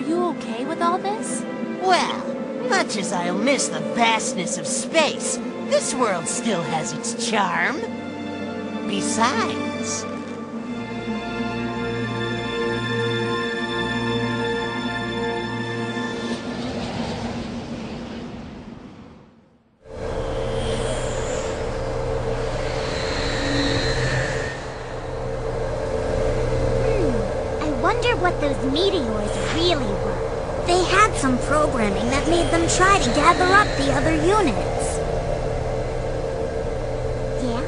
you okay with all this? Well, much as I'll miss the vastness of space, this world still has its charm. Besides... wonder what those meteors really were. They had some programming that made them try to gather up the other units. Yeah?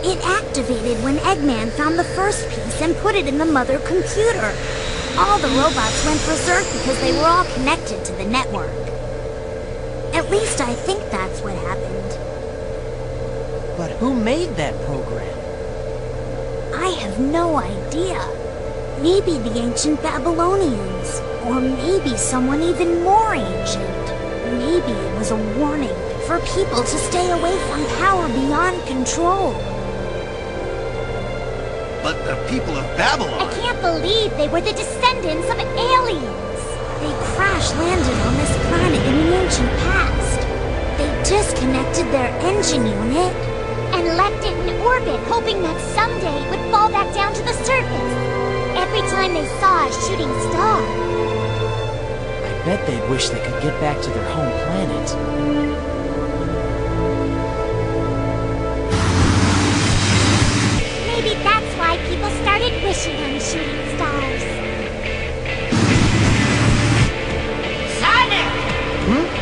It activated when Eggman found the first piece and put it in the mother computer. All the robots went berserk because they were all connected to the network. At least I think that's what happened. But who made that program? I have no idea. Maybe the ancient Babylonians. Or maybe someone even more ancient. Maybe it was a warning for people to stay away from power beyond control. But the people of Babylon... I can't believe they were the descendants of aliens. They crash landed on this planet in the ancient past. They disconnected their engine unit and left it in orbit, hoping that someday it would fall back down to the surface they saw a shooting star. I bet they'd wish they could get back to their home planet. Maybe that's why people started wishing on shooting stars. Sonic! Hmm?